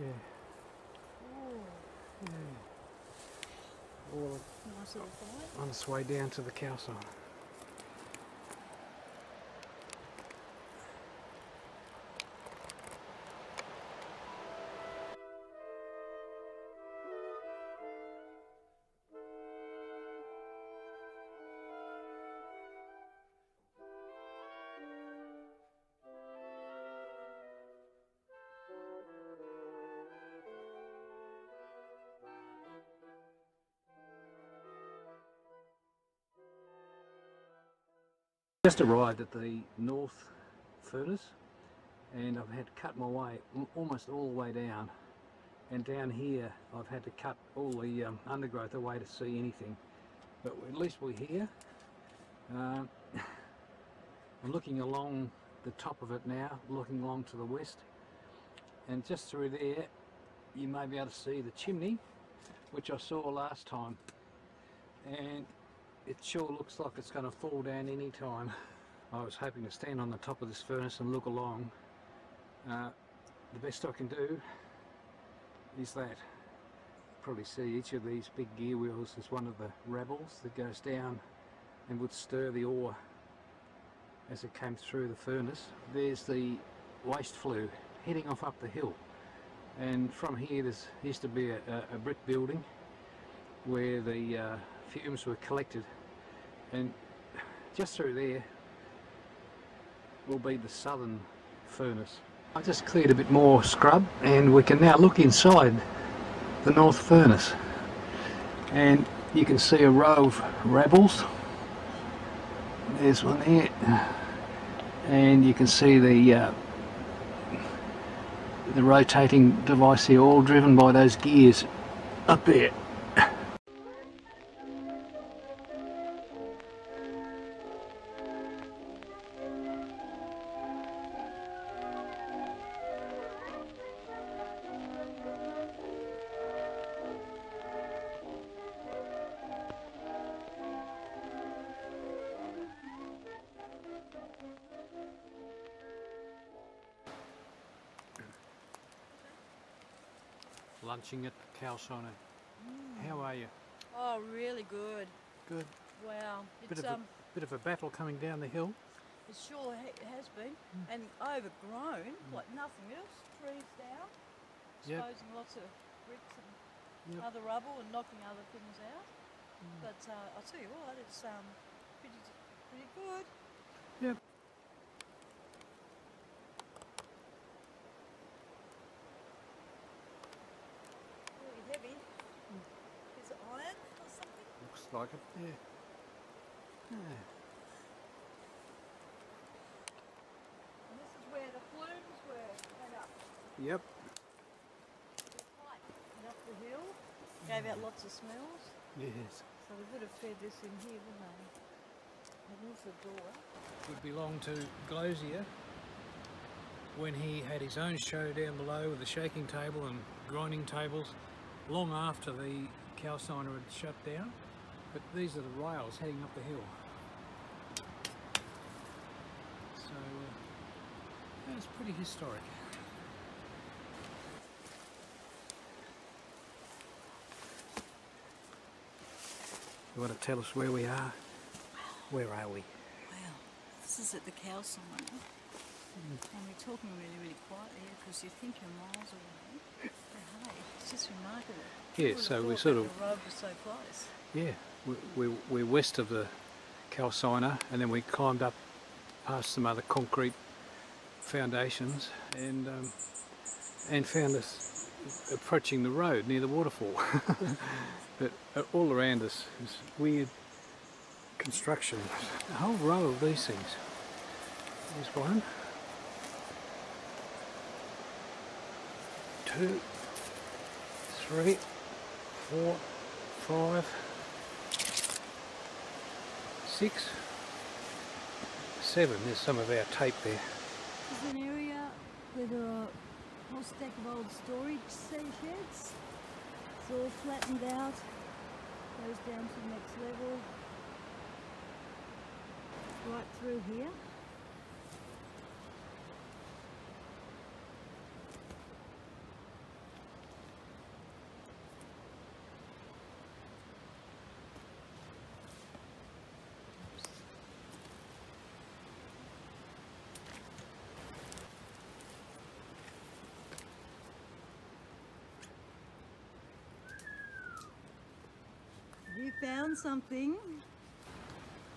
Yeah. Yeah. All on its way down to the calcine. Just arrived at the north furnace and I've had to cut my way almost all the way down. And down here I've had to cut all the um, undergrowth away to see anything. But at least we're here. Um, I'm looking along the top of it now looking along to the west. And just through there you may be able to see the chimney which I saw last time. And it sure looks like it's going to fall down any time. I was hoping to stand on the top of this furnace and look along. Uh, the best I can do is that. Probably see each of these big gear wheels as one of the rabbles that goes down and would stir the ore as it came through the furnace. There's the waste flue heading off up the hill and from here there used to be a, a, a brick building where the uh, fumes were collected and just through there will be the southern furnace. I just cleared a bit more scrub and we can now look inside the north furnace. And you can see a row of rabbles there's one there and you can see the uh, the rotating device here all driven by those gears up there lunching at calciner. How are you? Oh, really good. Good. Wow. Bit It's of um, a bit of a battle coming down the hill. it sure ha- has been, and overgrown like nothing else. Trees down, Yep. exposing lots of bricks and Yep. other rubble and knocking other things out. But uh, I'll tell you what, it's um, pretty, pretty good. Yep. Really heavy. Is it iron or something? Looks like it. Yeah. Yeah. And this is where the flumes were went up. Yep. and up the hill. Gave out lots of smells. Yes. So we would have fed this in here, wouldn't they? And there's the door. Would belong to Glosier when he had his own show down below with the shaking table and grinding tables long after the calciner had shut down. But these are the rails heading up the hill. So uh, that's pretty historic. You want to tell us where we are? Where are we? Well, this is at the cow sign. And we're talking really, really quietly because you think you're miles away. But hey, it's just remarkable. Yeah, so we sort of- The road was so close. Yeah, we- we're, west of the calciner and then we climbed up past some other concrete foundations and um, and found us approaching the road near the waterfall. but uh, all around us is weird construction. A whole row of these things. There's one. Two. Three. Four. Five six, seven. There's some of our tape there. This is an area where there are a whole stack of old storage sheds. It's all flattened out. Goes down to the next level. Right through here. Found something.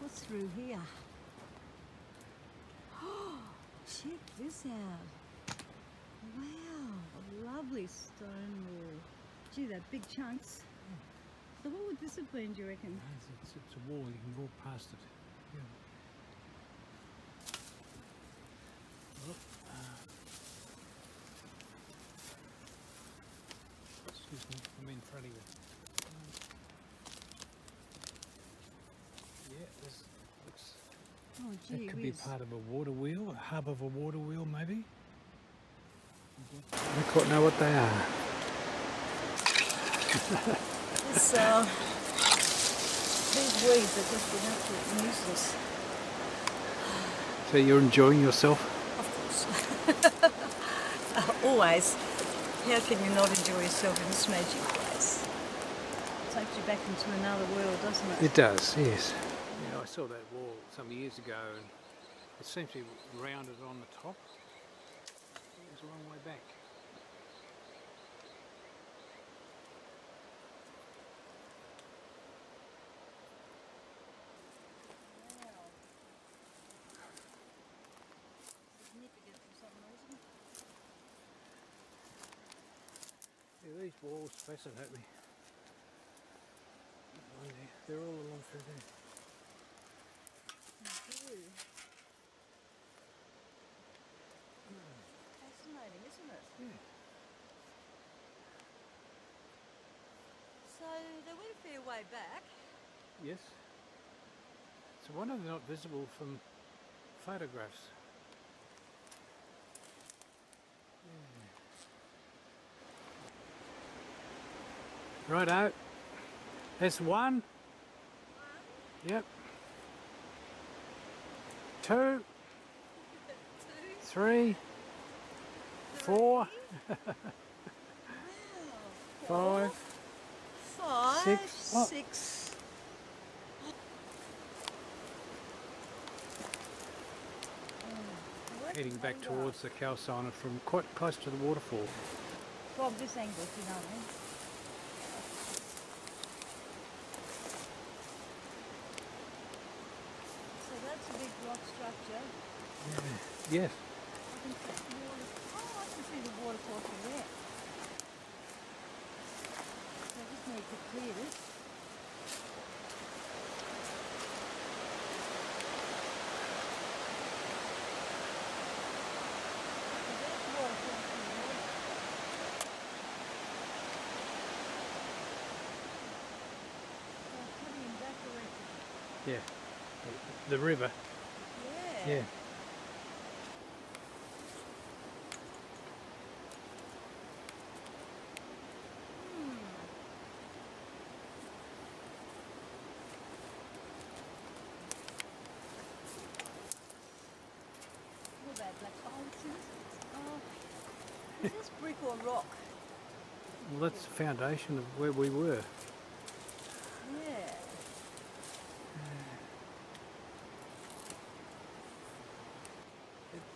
What's through here? Oh, check this out. Wow, a lovely stone wall. Gee, they're big chunks. So what would this have been, do you reckon? It's, it's, a wall, you can walk past it. Yeah. Oh, uh, excuse me, I'm in front of you. Um, yeah, this looks. That could be part of a water wheel, a hub of a water wheel, maybe. I don't quite know what they are. This, uh, these weeds are just an absolute nuisance. So you're enjoying yourself? Of course. Uh, Always. How can you not enjoy yourself in this magic place? It takes you back into another world, doesn't it? It does, yes. Yeah, I saw that wall some years ago and it seems to be rounded on the top. It was a long way back. Yeah, these walls fascinate me. They're all along through there. Ooh. Fascinating, isn't it? Yeah. So they went a fair way back. Yes. So why are they not visible from photographs? Yeah. Righto. There's one. Yep. Two, Two, three, four, wow, five. Five, six. Oh. six. Heading back towards the calciner from quite close to the waterfall. From this angle, you know what I mean. So that's a big rock structure. Yeah. Yes. I can see the water. Oh, I can see the water coursing there. So I just need to clear this. So there's water coursing there. So I'm putting in that direction. Yeah. The river. Yeah. Yeah. Hmm. What about black it's in- oh, is this brick or rock? Well, that's the foundation of where we were. Yeah.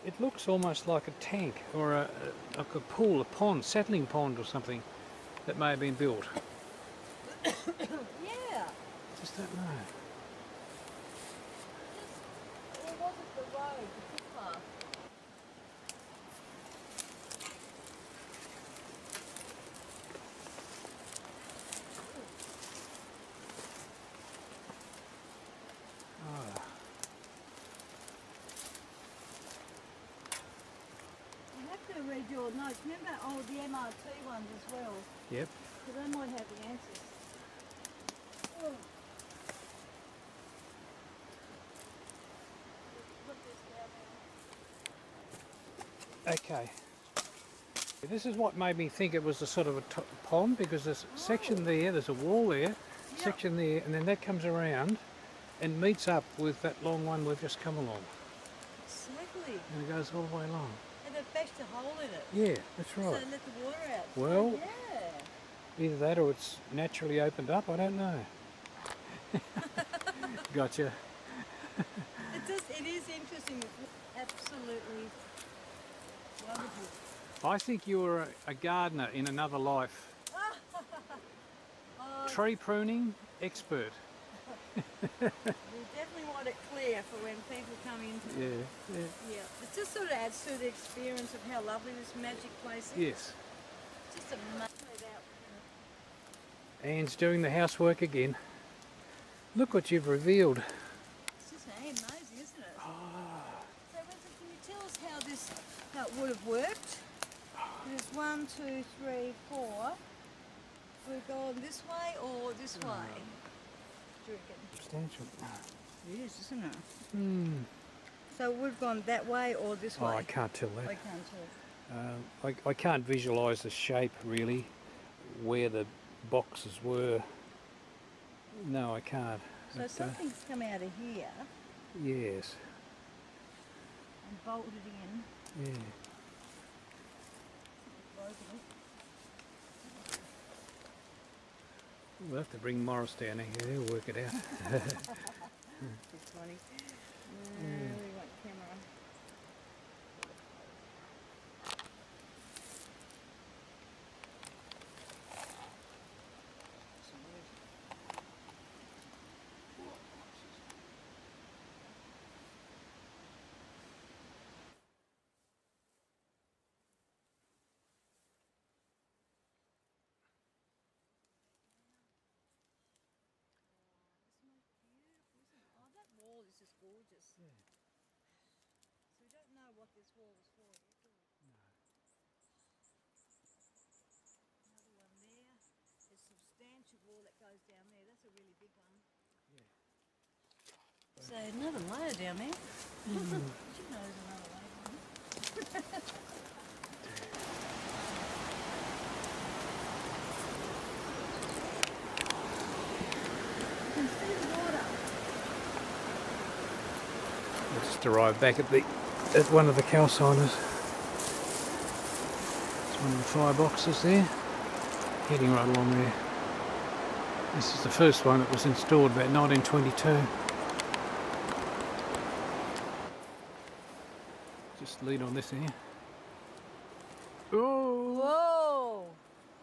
It, looks almost like a tank or a, a, like a pool, a pond, settling pond or something that may have been built. Yeah. Just don't know. Or was it the road, the footpath? Ah, You have to read your notes. Remember, oh, the MRT ones as well, yep. because they might have the answers. Oh. Put this down there. Okay. This is what made me think it was a sort of a pond because there's a section oh. there, there's a wall there, section there, and then that comes around and meets up with that long one we've just come along. Exactly. And it goes all the way along. And they've bashed a hole in it. Yeah, that's right. they let the water out. Well- yeah. Either that or it's naturally opened up, I don't know. gotcha. It does. It is interesting. Absolutely wonderful. I think you were a, a gardener in another life. Oh, Tree pruning expert. We definitely want it clear for when people come into Yeah, yeah. Yeah, it just sort of adds to the experience of how lovely this magic place is. Yes. Just amazing. Anne's doing the housework again. Look what you've revealed. It's just amazing, isn't it? Ah, So, Vincent, can you tell us how this how it would have worked? There's one, two, three, four. We've gone this way or this way? Do you reckon? Substantial. It is, isn't it? Hmm. So we've gone that way or this Oh, way? I can't tell that. I can't tell. Um, I, I can't visualise the shape really, where the boxes were. No, I can't. So But, uh, something's come out of here yes. and bolted in. Yeah. broken it. We'll have to bring Morris down here. He'll work it out. It's funny. Uh, we want camera. Oh, that wall is just gorgeous. So we don't know what this wall is for yet, do we? Another one there. There's a substantial wall that goes down there. That's a really big one. Yeah. So another layer down there. Did you know there's another layer? You can see the water. We just arrived back at the at one of the calciners. It's one of the fire boxes there. Heading right along there. This is the first one that was installed about 1922. Just lead on this here. Oh! Whoa!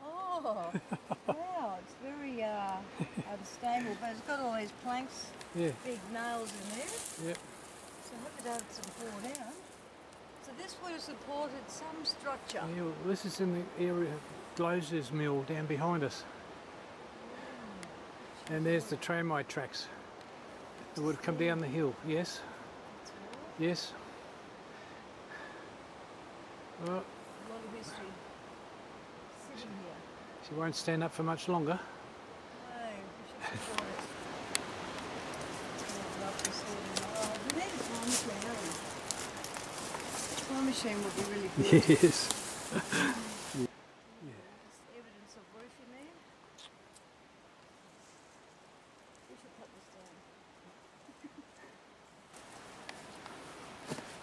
Oh! wow, it's very uh, unstable, but it's got all these planks, Yeah, big nails in there. yep. So look at that, it's fall down. So this would have supported some structure. Yeah, well, this is in the area of Glozer's mill down behind us. And there's the tramway tracks. It would have come down the hill, yes? Yes. Well, A lot of history sitting here. she won't stand up for much longer. No, we should support it. Yes.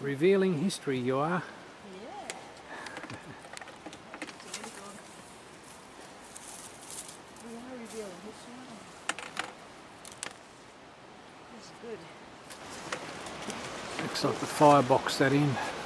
Revealing history, you are. Yeah. It's already gone. We are revealing history. aren't we? That's good. Looks like the firebox that in.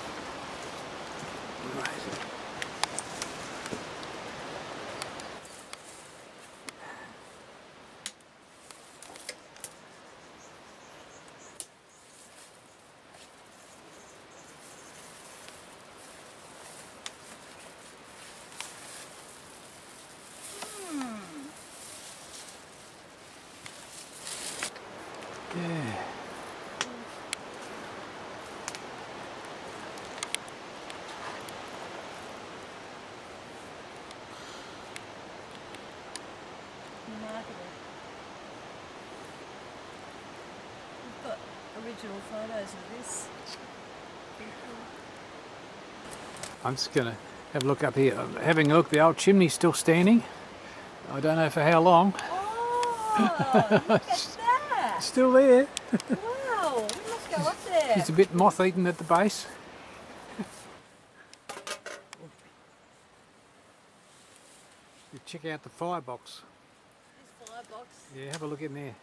Original photos of this. I'm just going to have a look up here. Having a look, the old chimney's still standing. I don't know for how long. Oh, look at that! Still there. Wow, we must go up there. It's a bit moth eaten at the base. Check out the firebox. This firebox. Yeah, have a look in there.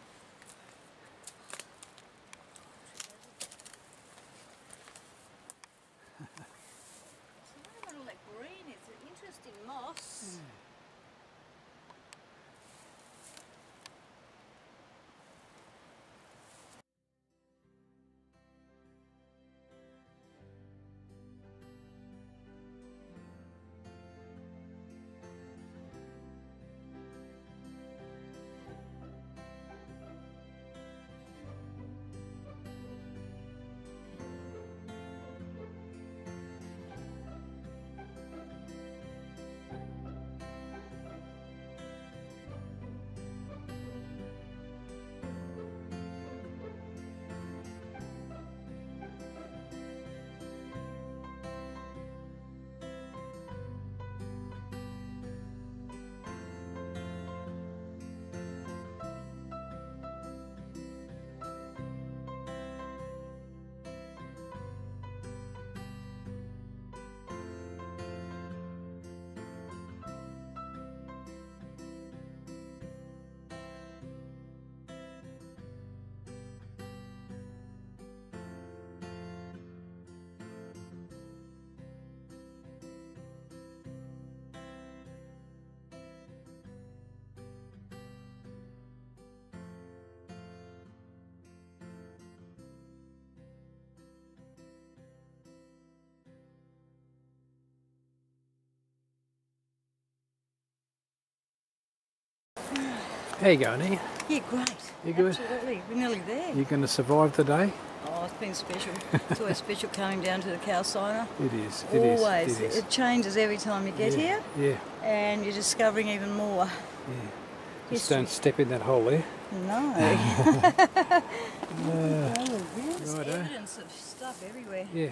How you going, Ian? Yeah, great. You good? Absolutely. We're nearly there. You going to survive the day? Oh, it's been special. it's always special coming down to the calciner. It is. It is. always. It is. changes every time you get yeah. here, Yeah. and you're discovering even more. Yeah. Just don't step in that hole there. No. Uh, oh, there's righto. evidence of stuff everywhere. yeah.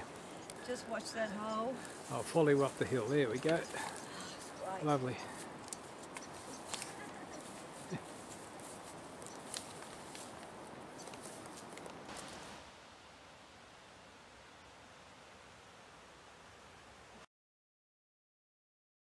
Just watch that hole. I'll follow you up the hill. There we go. Great. Lovely.